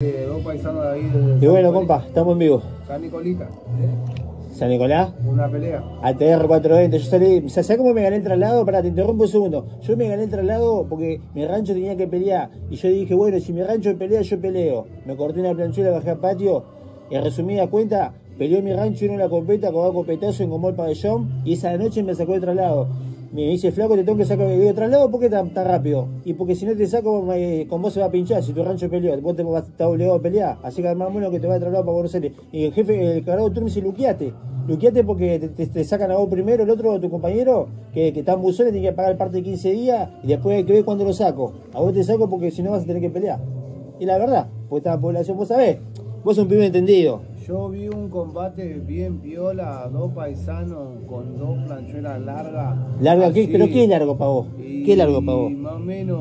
Eh, dos paisanos de ahí de Y bueno, compa, estamos en vivo. San Nicolita, ¿eh? San Nicolás, una pelea. ATR 420. Yo salí, ¿sabes cómo me gané el traslado? Pará, te interrumpo un segundo. Yo me gané el traslado porque mi rancho tenía que pelear. Y yo dije, bueno, si mi rancho pelea, yo peleo. Me corté una planchuela, bajé al patio. Y en resumida cuenta, peleó mi rancho y uno la copeta, cagó copetazo, engomó el pabellón. Y esa noche me sacó el traslado. Me dice, flaco, te tengo que sacar el traslado, ¿por qué tan, tan rápido? Y porque si no te saco, me- con vos se va a pinchar, si tu rancho peleó, vos te vas a obligado a pelear, así que armamos uno que te va a traslado para Buenos. Y el jefe, el cargado de turno dice, luqueate, luqueate porque te, te- te sacan a vos primero, el otro, tu compañero, que, que está en buzones, tiene que pagar el parte de 15 días, y después hay que ver cuándo lo saco. A vos te saco porque si no vas a tener que pelear. Y la verdad, porque esta población, vos sabés, vos sos un pibe entendido. Yo vi un combate bien piola, dos paisanos con dos planchuelas largas. Larga, ¿qué? ¿pero qué es largo para vos? ¿Qué es largo para vos? Más o menos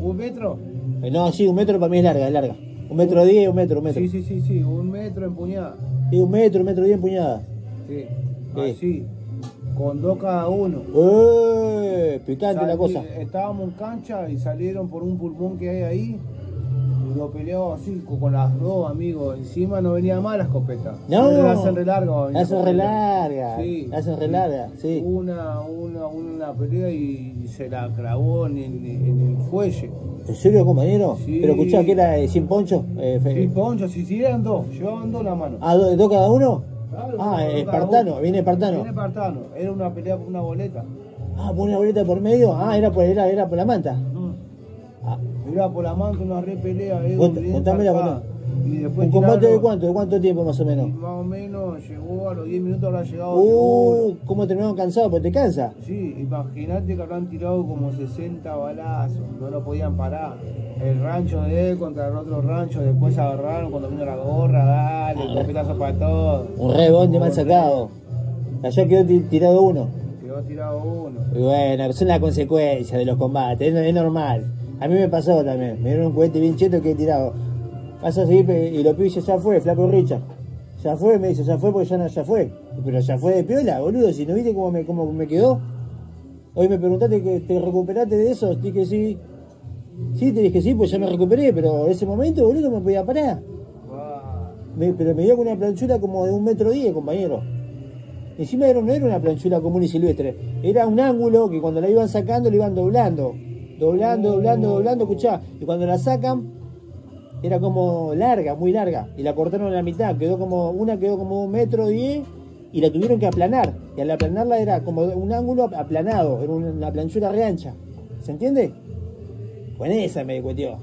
un metro. Eh, No, sí, un metro para mí es larga, es larga. Un metro diez, un metro, un metro. Sí, sí, sí, sí, un metro empuñada. Y un metro, un metro diez empuñada. Sí, Sí. así. Con dos cada uno. ¡Eh! Picante la cosa. Estábamos en cancha y salieron por un pulmón que hay ahí. Lo peleaba así, co- con las dos, amigos. Encima no venía mal la escopeta. No. La hacen re larga. La hacen re larga. Sí. La hacen re larga, sí. Una, una, una pelea y se la clavó en, el- en el fuelle. ¿En serio, compañero? Sí. ¿Pero escuchá que era de 100 ponchos? Eh, Sí, poncho, si si eran dos, llevaban dos la mano. Ah, ¿dos, dos cada uno? Claro, ah, espartano, viene espartano. Viene espartano. Era una pelea por una boleta. Ah, por una boleta por medio. Ah, era por, era, era por la manta. Ah, Mirá, por la manta una re pelea. eh, Cont- bien contámela, zarpada. contá. Y después ¿Un combate de cuánto? ¿De cuánto tiempo más o Y menos? más o menos llegó a los 10 minutos, habrá llegado. Uh. ¿cómo terminaron cansados? Porque te cansa. Sí, imagínate que habrán tirado como 60 balazos, no lo podían parar. El rancho de él contra el otro rancho, después agarraron cuando vino la gorra, dale, el copetazo para todo. Un rebonde mal sacado. Allá quedó ti- tirado uno. Quedó tirado uno. Y bueno, son las consecuencias de los combates, es, es normal. A mí me pasó también, me dieron un cohete bien cheto que he tirado. Pasa así pe- y lo pibes ya fue, flaco Richard. Ya fue, me dice, ya fue porque ya no, ya fue. Pero ya fue de piola, boludo, si no viste cómo me, cómo me quedó. Hoy me preguntaste que te recuperaste de eso, dije sí. Sí, te dije sí, pues ya me recuperé, pero en ese momento, boludo, me podía parar. Pero me dio con una planchura como de un metro diez, compañero. Encima era, no era una planchura común y silvestre, era un ángulo que cuando la iban sacando le iban doblando. Doblando, doblando, doblando, escuchá. Y cuando la sacan, era como larga, muy larga. Y la cortaron a la mitad, quedó como, una quedó como un metro diez y la tuvieron que aplanar. Y al aplanarla era como un ángulo aplanado, era una, planchura re ancha. ¿Se entiende? Con esa me cuestió.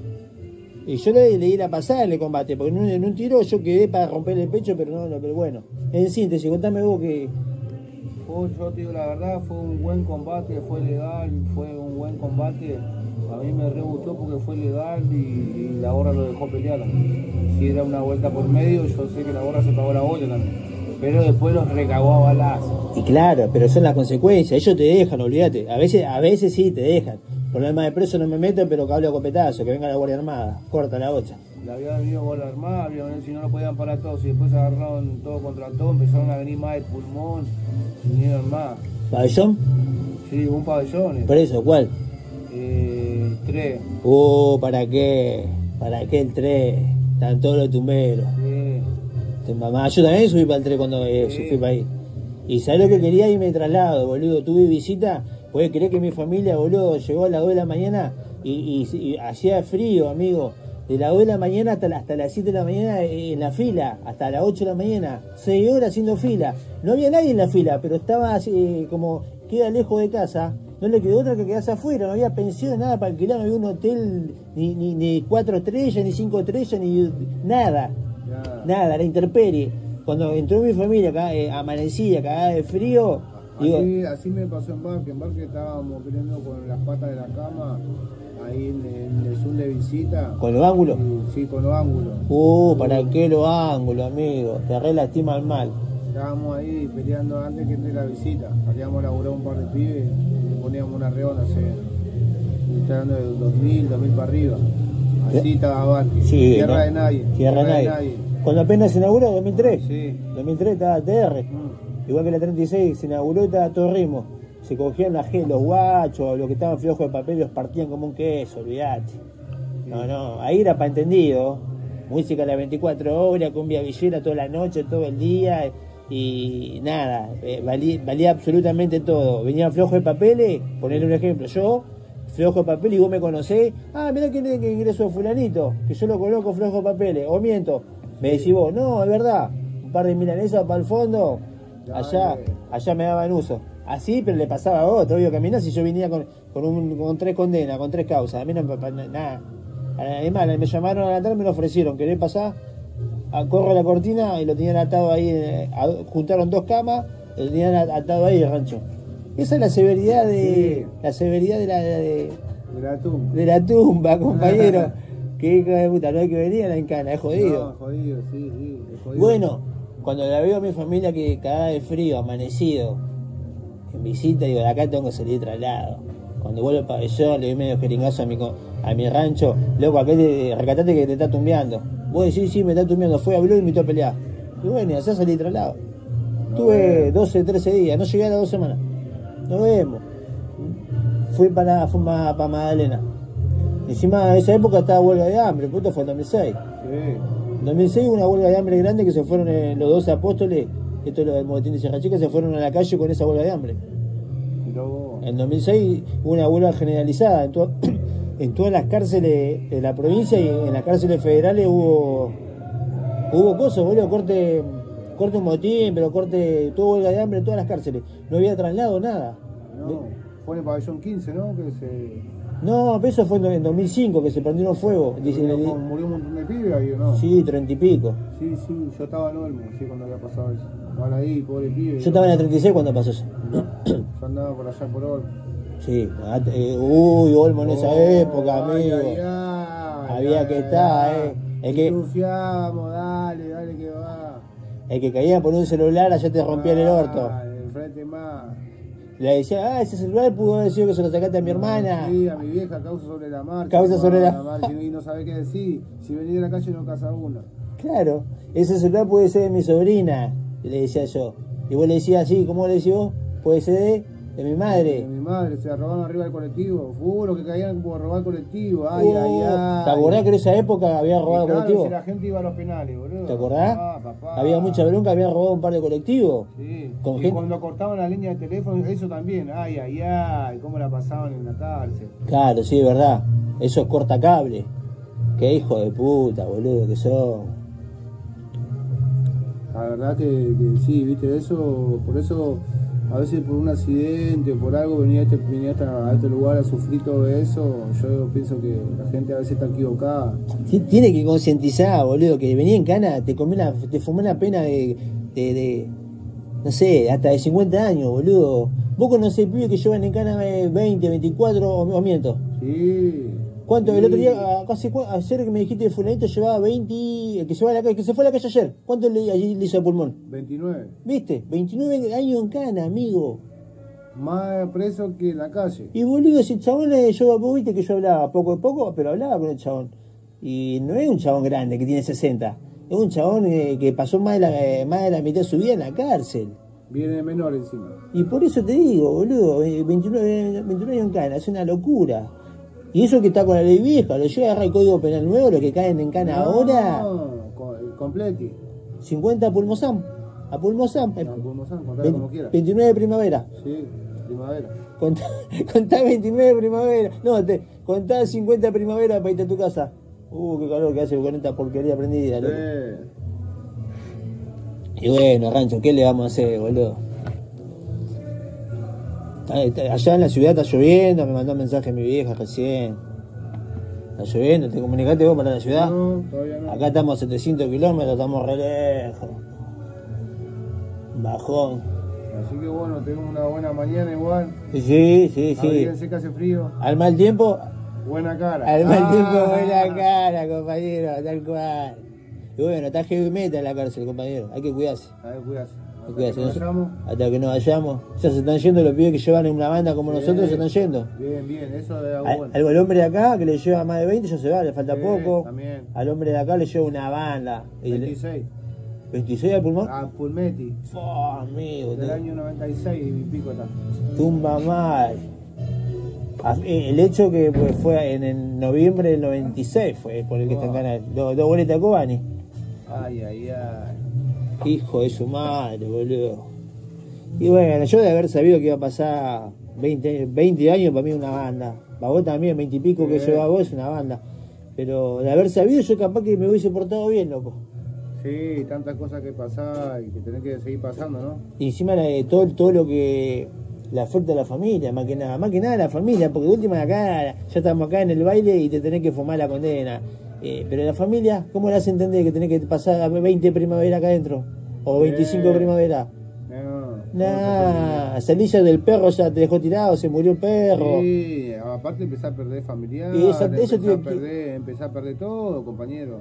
Y yo le, le di la pasada en el combate, porque en un, en un tiro yo quedé para romperle el pecho, pero no, no, pero bueno. En síntesis, contame vos que. Yo te digo la verdad, fue un buen combate, fue legal, fue un buen combate. A mí me re porque fue legal y, la gorra lo dejó pelear. Si era una vuelta por medio, yo sé que la gorra se pagó la bola también. Pero después los recagó a balazos. Y claro, pero son las consecuencias, ellos te dejan, olvídate. A veces, a veces sí te dejan. Problema de preso no me meto, pero cable a copetazo, que venga la Guardia Armada, corta la bocha. Le había venido bola armada, había venido, si no lo podían parar todos, y después agarraron todo contra todo, empezaron a venir más de pulmón, vinieron más. ¿Pabellón? Sí, un pabellón, Por eso, ¿cuál? eh, tres. Uh, ¿para qué? ¿Para qué el 3? Están todos los tumberos. Sí. Tu mamá, yo también subí para el 3 cuando eh, Sí. fui para ahí. Y sabes lo que quería irme de traslado, boludo. Tuve visita, puedes creer que mi familia, boludo, llegó a las 2 de la mañana y, y- y hacía frío, amigo. De las 2 de la mañana hasta, hasta las 7 de la mañana en la fila, hasta las 8 de la mañana, 6 horas haciendo fila. No había nadie en la fila, pero estaba así, eh, como queda lejos de casa. No le quedó otra que quedarse afuera, no había pensión, nada para alquilar, no había un hotel ni, ni, ni cuatro estrellas, ni cinco estrellas, ni nada. Ya. Nada, la intemperie. Cuando entró mi familia, acá, eh, amanecía, cagada de frío, Así, así me pasó en Barque, en Barque estábamos peleando con las patas de la cama, ahí en, en el Zoom de visita. con los ángulos. Y- sí, con los ángulos. Uh, ¿para qué los ángulos, amigo? Te re lastima el mal. Estábamos ahí peleando antes que entre la visita. Habíamos laburado un par de pibes y le poníamos una reona. Estoy hablando de 2000, 2000 para arriba. Así estaba Barque. Sí, Tierra ¿no? de nadie. Tierra de nadie. Cuando apenas se inauguró, 2003. Sí. 2003 estaba TR. Mm. Igual que la 36 se inauguró y todo ritmo. Se cogían la los guachos, los que estaban flojos de papel, los partían como un queso, olvidate. No, no, ahí era para entendido. música a las 24 horas, cumbia villera toda la noche, todo el día, y nada, eh, valía, absolutamente todo. Venía flojo de papeles, ponerle un ejemplo, yo, flojo de papeles y vos me conocés, ah, mirá es que ingresó fulanito, que yo lo conozco flojo de papeles, o miento, me decís vos, no, es verdad, un par de milanesas para el fondo, allá, allá me daban uso. Así, pero le pasaba a otro, obvio, caminar si yo venía con, con, un, con tres condenas, con tres causas, a mí no me nada. Además, me llamaron a la tarde, me lo ofrecieron, querés pasar, a, corro la cortina y lo tenían atado ahí, eh, juntaron dos camas, y lo tenían atado ahí el rancho. Esa es la severidad de, Sí. la severidad de la, de, De la tumba. de la tumba, compañero. que hijo de puta, no hay que venir a la encana, es jodido. No, jodido, sí, sí. es jodido. Bueno, cuando la veo a mi familia que cagada de frío, amanecido, en visita, digo, de acá tengo que salir traslado. Cuando vuelvo al pabellón, le doy medio jeringazo a mi, a mi rancho, loco, acá te, recatate que te está tumbeando. Vos decís, sí, me está tumbeando, fue, habló y me invitó a pelear. Y bueno, y así salí traslado. Tuve 12, 13 días, no llegué a las dos semanas. Nos vemos. Fui para, fui para, Magdalena. Encima de esa época estaba huelga de hambre, puto fue en 2006. Sí. En 2006 hubo una huelga de hambre grande que se fueron eh, los 12 apóstoles, esto es lo del motín de Sierra Chica, se fueron a la calle con esa huelga de hambre. En 2006 hubo una huelga generalizada en, to- en todas las cárceles de la provincia y en las cárceles federales hubo hubo cosas, boludo, corte corte un motín, pero corte tuvo huelga de hambre en todas las cárceles. No había traslado, nada. No, fue en el pabellón 15, ¿no? Que se. No, pero eso fue en en 2005 que se prendió un fuego. Dice, murió, murió un montón de pibes ahí, ¿o no? sí, treinta y pico. Sí, sí, yo estaba en Olmo, sí, cuando había pasado eso. Ahí, pobre pibe. Yo estaba en la 36 cuando pasó eso. Yo andaba por allá por Olmo. Sí, eh, uy, Olmo en esa época, ay, amigo. ay, ay, Había que estar, eh. El que- dale, dale que va. El que caía por un celular allá te rompía el orto. El frente más. Le decía, ah, ese celular pudo haber sido que se lo sacaste a mi hermana. Sí, a mi vieja, causa sobre la marcha. Causa sobre la- marcha. Y no sabe qué decir. Si venís de la calle no casa uno. Claro, ese celular puede ser de mi sobrina, le decía yo. Y vos le decías así, ¿cómo le decís vos? Puede ser de, de mi De madre. mi madre, se la robaron arriba del colectivo. Fue los que caían por robar colectivo. Ay, ay, ay. ¿Te acordás que en esa época había robado claro, colectivo? si la gente iba a los penales, boludo. ¿Te acordás? Ah, papá. Había mucha bronca, había robado un par de colectivos. Sí. Con y gente- cuando cortaban la línea de teléfono, eso también. Ay, ay, ay. Cómo la pasaban en la cárcel. Claro, sí, es verdad. Eso es corta cable. Qué hijo de puta, boludo, que son. La verdad que, que sí, viste, eso, por eso a veces por un accidente o por algo venía, a este, venía a este lugar a sufrir todo eso. Yo pienso que la gente a veces está equivocada. Ti- Tiene que concientizar, boludo, que venía en cana, te comí una, te fumé una pena de, de, de, no sé, hasta de 50 años, boludo. Vos conocés pibes que llevan en cana eh, 20, 24, o, o miento. Sí. ¿Cuánto? El otro día, ah, casi, ayer que me dijiste de fulanito llevaba 20, el que se, va a la calle, que se fue a la calle ayer. ¿Cuánto le, allí le hizo el pulmón? 29. ¿Viste? 29 años en cana, amigo. Más preso que en la calle. Y boludo, ese chabón, eh, yo, vos viste que yo hablaba poco a poco, pero hablaba con el chabón. Y no es un chabón grande que tiene 60. Es un chabón eh, que pasó más de, la, eh, más de la mitad de su vida en la cárcel. Viene menor encima. Y por eso te digo, boludo, eh, 29, 29 años en cana, es una locura. Y eso que está con la ley vieja, lo llega a agarrar el código penal nuevo, los que caen en cana ahora, No, co- completi. 50 a pulmosam. A pulmosam. eh, No, contalo ve- como quiera. 29 de primavera. Sí, primavera. Contá, contá 29 de primavera. No, te, contá 50 de primavera para irte a tu casa. Uh, qué calor que hace con esta porquería prendida, loco. Sí. Y bueno, Rancho, ¿qué le vamos a hacer, boludo? Allá en la ciudad está lloviendo, me mandó un mensaje mi vieja recién. Está lloviendo, te comunicaste vos para la ciudad. No, todavía no. Acá estamos a 700 kilómetros, estamos re lejos. Bajón. Así que bueno, tenemos una buena mañana igual. Sí, sí, sí. Que hace frío. Al mal tiempo, Buena cara. al mal Ah. tiempo buena cara, compañero, tal cual. Y bueno, está heavy metal en la cárcel, compañero. Hay que cuidarse. A ver, cuídate. Hay que cuidarse. Nos vayamos. Hasta que nos vayamos. Ya se están yendo los pibes que llevan en una banda como nosotros, se están yendo. Bien, bien, eso Al, bueno. al- al hombre de acá, que le lleva más de 20, ya se va, le falta poco. también. Al hombre de acá le lleva una banda. Y le- 26. 26 al pulmón. A Pulmeti. Fua, amigo, Del año 96 y pico está. tumba mal. A- eh, El hecho que pues, fue en, el noviembre del 96 fue por el que está en canal. Dos, dos goles de Cobani. Ay, ay, ay. Hijo de su madre, boludo. Y bueno, yo de haber sabido que iba a pasar 20, 20 años, para mí una banda. Para vos también, 20 y pico que Sí. lleva vos, es una banda. Pero de haber sabido, yo capaz que me hubiese portado bien, loco. Sí, tantas cosas que pasar y que tenés que seguir pasando, ¿no? Y encima la de todo, todo lo que le afecta a la familia, más que nada, más que nada la familia, porque de última acá, ya estamos acá en el baile y te tenés que fumar la condena. Eh, pero la familia, ¿cómo le hace entender que tenés que pasar 20 primavera acá adentro? O 25 Eh. primavera. No. Nah, salís ya del perro, ya te dejó tirado, se murió el perro. Sí, aparte empezá a perder familiar, Y esa- eso empezá, tiene a que- perder, empezá a perder todo, compañero.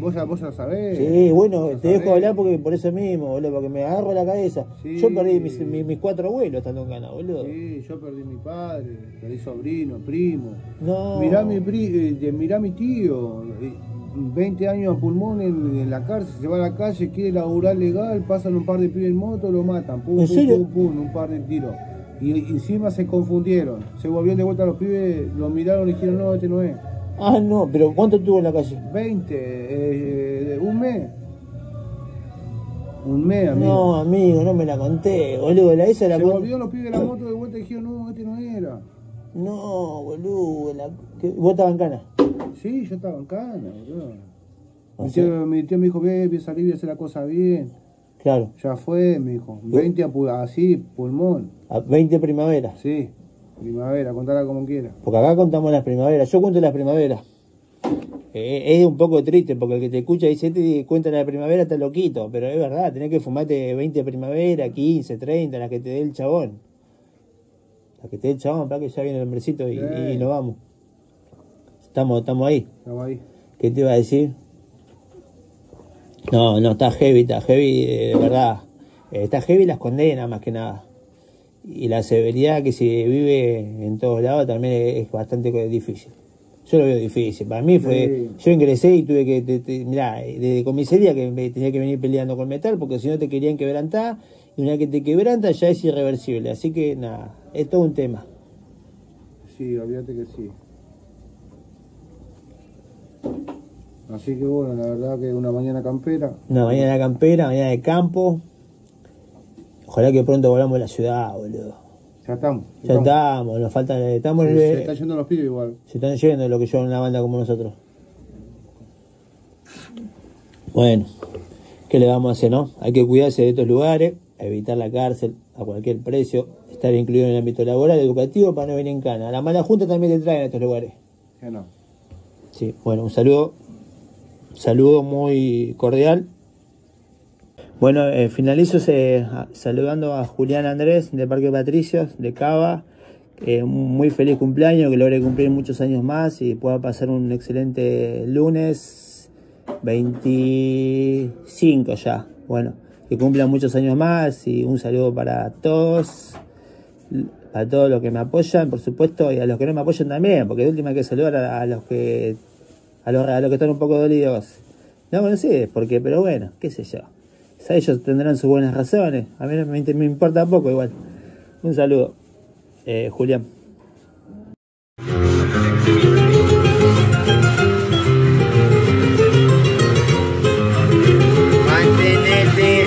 Vos vos ya sabés. Sí, bueno, te dejo hablar porque por eso mismo, boludo, porque me agarro la cabeza. Sí. Yo perdí mis, mis, mis cuatro abuelos estando en Cana, boludo. Sí, yo perdí mi padre, perdí sobrino, primo. No. Mirá mi, pri, eh, mirá mi tío, eh, 20 años a pulmón en, en la cárcel, se va a la calle, quiere laburar legal, pasan un par de pibes en moto, lo matan, pum, ¿En pum, serio? pum, pum, un par de tiros. Y y encima se confundieron, se volvieron de vuelta los pibes, lo miraron y dijeron, no, este no es. Ah, no, pero ¿cuánto tuvo en la calle? 20, eh, eh, un mes. Un mes, amigo. No, amigo, no me la conté, boludo. La esa la se volvieron los pibes de la moto de vuelta y dijeron, no, este no era. No, boludo. La... ¿Vos estabas en Cana? Sí, yo estaba en cana, boludo. ¿Ah, Mi tío, mi tío me dijo, ve, voy a salir, voy a hacer la cosa bien. Claro, Ya fue, me dijo. 20 a pu- así, pulmón. a 20 primaveras. Sí, primavera, contala como quiera. Porque acá contamos las primaveras. Yo cuento las primaveras. Eh, es un poco triste porque el que te escucha dice, este cuenta la primavera, está loquito. Pero es verdad, tenés que fumarte 20 primavera, 15, 30, las que te dé el chabón. Las que te dé el chabón, para que ya viene el hombrecito y, y nos vamos. Estamos, estamos ahí. Estamos ahí. ¿Qué te iba a decir? No, no, está heavy, está heavy, eh, de verdad. Eh, está heavy las condenas más que nada. Y la severidad que se vive en todos lados también es, bastante difícil. Yo lo veo difícil. Para mí fue. Yo ingresé y tuve que. Te, te- mirá, desde comisaría que me tenía que venir peleando con metal porque si no te querían quebrantar. Y una vez que te quebranta ya es irreversible. Así que nada, es todo un tema. Sí, olvídate que sí. Así que bueno, la verdad que una mañana campera. Una mañana campera, mañana de campo. Ojalá que pronto volvamos a la ciudad, boludo. Ya estamos. Ya estamos, nos falta, estamos en Se el- están yendo los pibes igual. se están yendo lo que llevan una banda como nosotros. Bueno, ¿qué le vamos a hacer, no? Hay que cuidarse de estos lugares, evitar la cárcel a cualquier precio, estar incluido en el ámbito laboral, educativo para no venir en cana. La mala junta también te traen a estos lugares. No. Sí, bueno, un saludo, saludo muy cordial. Bueno, eh, finalizo saludando a Julián Andrés de Parque Patricios, de Cava. Eh, muy feliz cumpleaños, que logre cumplir muchos años más y pueda pasar un excelente lunes 25 ya. Bueno, que cumpla muchos años más y un saludo para todos a todos los que me apoyan, por supuesto, y a los que no me apoyan también, porque de última hay que saludar a, los que a los, a los que están un poco dolidos. No, no sé, porque, pero bueno, qué sé yo. O sea, ellos tendrán sus buenas razones. A mí no me, me importa poco igual. Un saludo, eh, Julián. Mantenete.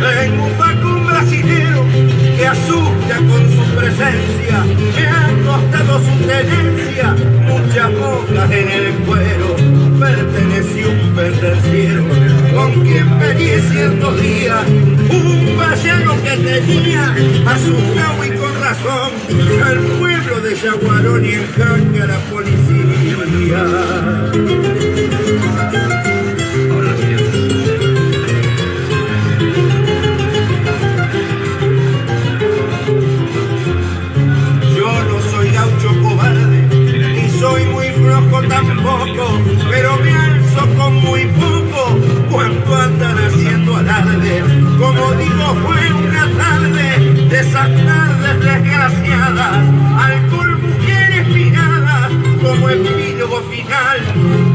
Tengo un brasilero que asusta con su presencia, me ha costado su tenencia, tenía asustado y con razón, al pueblo de Yaguarón y en la policía. Yo no soy gaucho cobarde, ni soy muy flojo tampoco, Amen.